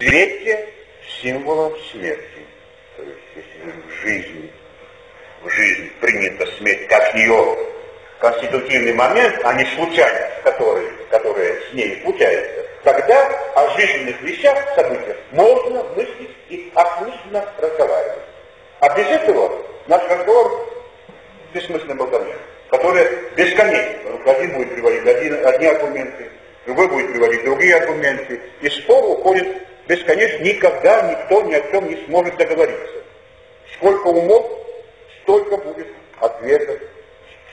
Третье – символом смерти. То есть, если в жизни, в жизни принято смерть как ее конститутивный момент, а не случайность, который, которая с ней случается, тогда о жизненных вещах, событиях можно мыслить и осмысленно разговаривать. А без этого наш разговор бессмысленная болтовня, которая бесконечна. Один будет приводить один, одни аргументы, другой будет приводить другие аргументы, и спор уходит бесконечно, никогда никто ни о чем не сможет договориться. Сколько умов, столько будет ответов,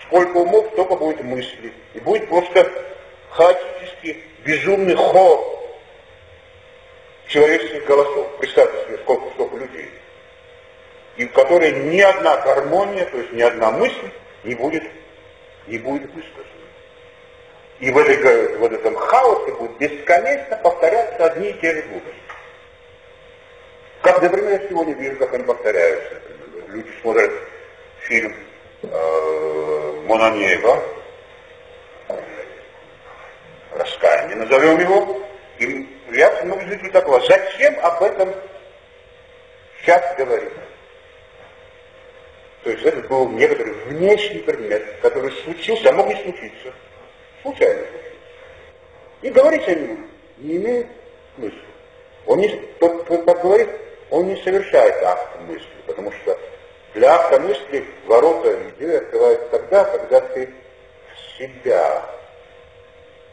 сколько умов, столько будет мыслей. И будет просто хаотический, безумный хор человеческих голосов. Представьте себе, сколько, сколько людей. И в которой ни одна гармония, то есть ни одна мысль не будет, не будет высказана. И в, этой, в этом хаосе будут бесконечно повторяться одни и те же глупости. Как, например, я сегодня вижу, как они повторяются. Люди смотрят фильм э, Монанеева, раскаяние, назовем его, и реакция много зрителей такого, зачем об этом сейчас говорить? То есть это был некоторый внешний предмет, который случился, а мог не случиться. Случайно. И говорить о нем не имеет смысла. Он не, тот, кто так говорит, он не совершает акт мысли, потому что для акта мысли ворота идеи открываются тогда, когда ты в себя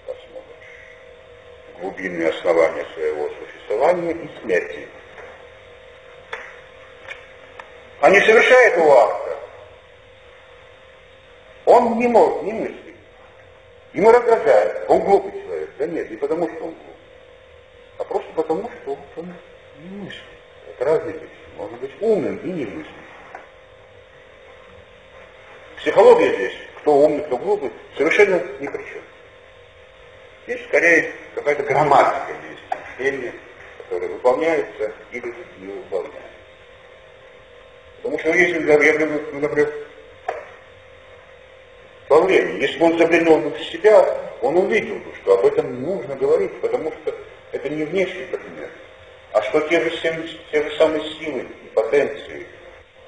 посмотришь. Глубинные основания своего существования и смерти. А не совершает его акта. Он не может, не мыслить. Ему раздражает. Он глупый человек. Да нет, не потому что он глупый, а просто потому, что он не мыслит. Вещи. Можно быть умным и не мыслить. Психология здесь, кто умный, кто глупый, совершенно ни при чем. Здесь скорее какая-то грамматика есть, мышление, которое выполняется или не выполняется. Потому что если, например, во времени, если бы он заглянул бы в себя, он увидел бы, что об этом нужно говорить, потому что это не внешний предмет, а что те же, те же самые силы и потенции,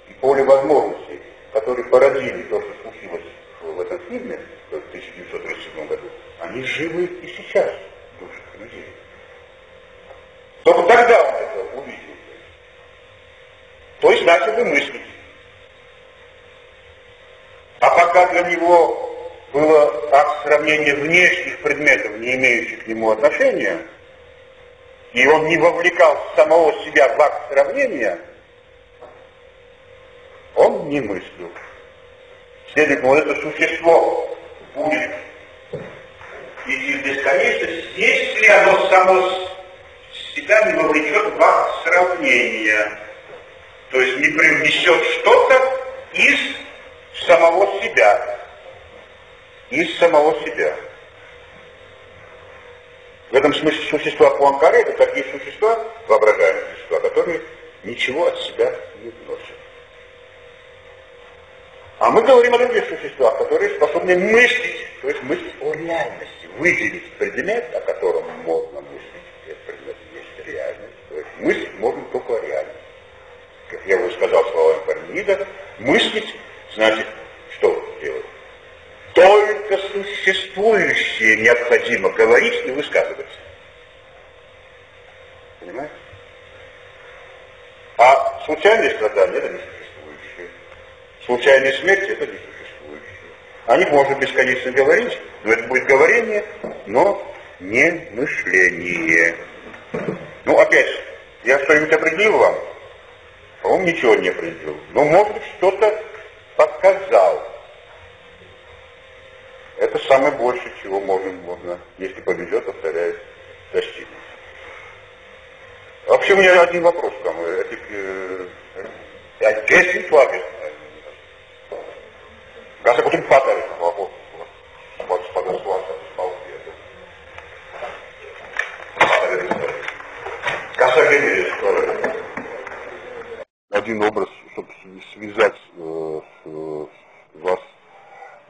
и поле возможностей, которые породили то, что случилось в этом фильме в 1937 году, они живы и сейчас в душах людей. Только тогда он это увидел. То есть начал бы мыслить. А пока для него было акт сравнения внешних предметов, не имеющих к нему отношения, и он не вовлекал самого себя в акт сравнения, он не мыслил. Следовательно, вот это существо будет в бесконечность, если оно само себя не вовлечет в акт сравнения. То есть не привнесет что-то из самого себя. Из самого себя. В этом смысле существа Пуанкаре это такие существа, воображаемые существа, которые ничего от себя не вносят. А мы говорим о других существах, которые способны мыслить, то есть мыслить о реальности, выделить предмет, о котором можно мыслить, этот предмет есть реальность. То есть мыслить можно только о реальности. Как я уже сказал словами Парменида, мыслить значит существующее необходимо говорить и высказываться. Понимаете? А случайные страдания это не существующие. Случайные смерти это не существующие. О них можно бесконечно говорить, но это будет говорение, но не мышление. Ну, опять же, я что-нибудь определил вам? по ничего не определил. Но, может быть, что-то подсказал. Это самое большее, чего можно, можно если повезет, повторяюсь, достигнуть. Вообще у меня один вопрос к вам. Какие слабые? Casa cu timp fatale, poate poate soarta sau Ca să gândești, Один образ, чтобы связать э, вас э,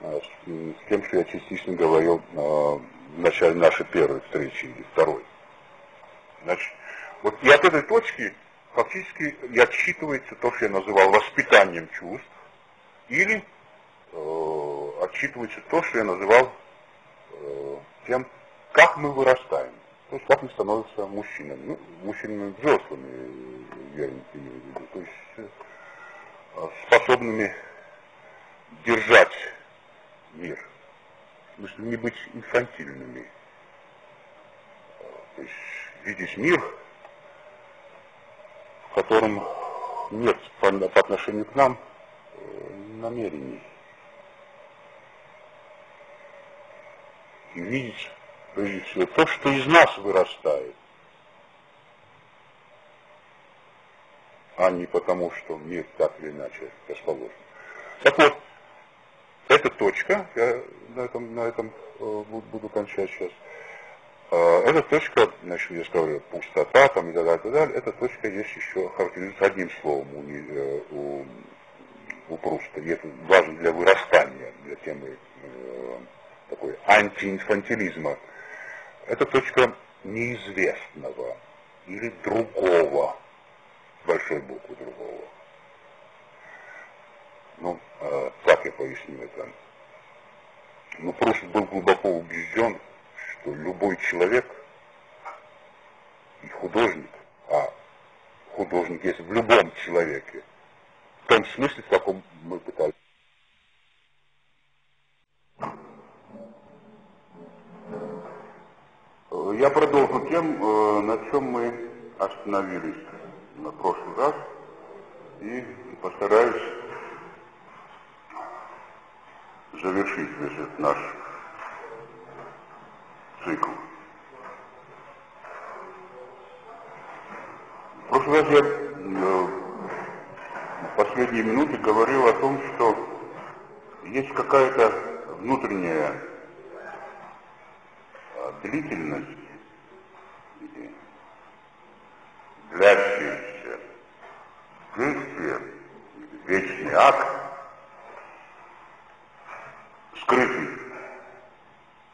с тем, что я частично говорил э, в начале нашей первой встречи или второй. Значит, Вот и от этой точки фактически и отсчитывается то, что я называл воспитанием чувств, или э, отсчитывается то, что я называл э, тем, как мы вырастаем. То есть как мы становимся мужчинами. Ну, мужчинами взрослыми, я имею в виду. То есть э, способными держать мир. В смысле, не быть инфантильными. То есть видеть мир, в котором нет по, по отношению к нам э, намерений. И видеть, прежде всего, то, что из нас вырастает, а не потому, что мир так или иначе расположен. Так вот, эта точка, я на этом, на этом э, буду кончать сейчас, э, эта точка, значит, я сказал, пустота там и так далее, и так далее, эта точка есть еще, характеризуется одним словом у, э, у, у Пруста, и это важно для вырастания, для темы э, такой антиинфантилизма. Это точка неизвестного или другого, большой буквы другого. Ну, э, я поясню это. Ну, просто был глубоко убежден, что любой человек и художник, а художник есть в любом человеке, в том смысле, в каком мы пытались. Я продолжу тем, э, на чем мы остановились на прошлый раз, и постараюсь завершить весь этот наш цикл. В прошлый раз я э, в последние минуты говорил о том, что есть какая-то внутренняя э, длительность, длящаяся действие, вечный акт, скрытый,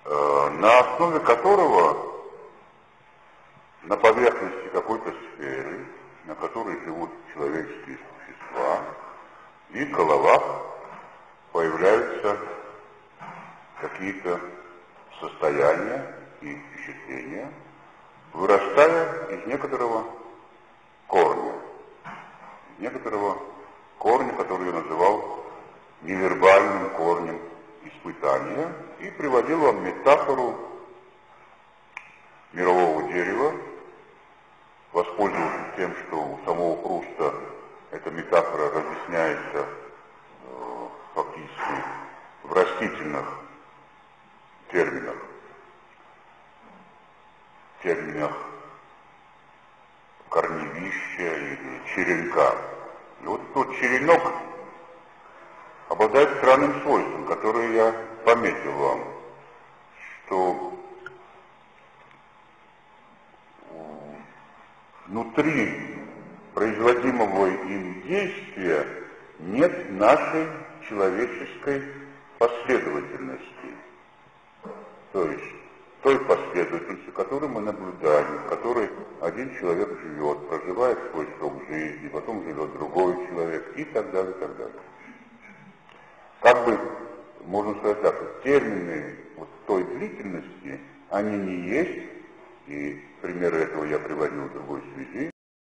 э, на основе которого на поверхности какой-то сферы, на которой живут человеческие существа, в их головах появляются какие-то состояния и впечатления, вырастая из некоторого корня, из некоторого корня, который я называл невербальным корнем испытания и приводил вам метафору мирового дерева, воспользовавшись тем, что у самого Пруста эта метафора разъясняется э, фактически в растительных терминах, терминах корневища или черенка. И вот тот черенок обладает странным свойством, которое я пометил вам, что внутри производимого им действия нет нашей человеческой последовательности. То есть той последовательности, которую мы наблюдаем, в которой один человек живет, проживает свой срок жизни, потом живет другой человек и так далее, и так далее как бы, можно сказать так, термины вот той длительности, они не есть, и примеры этого я приводил в другой связи,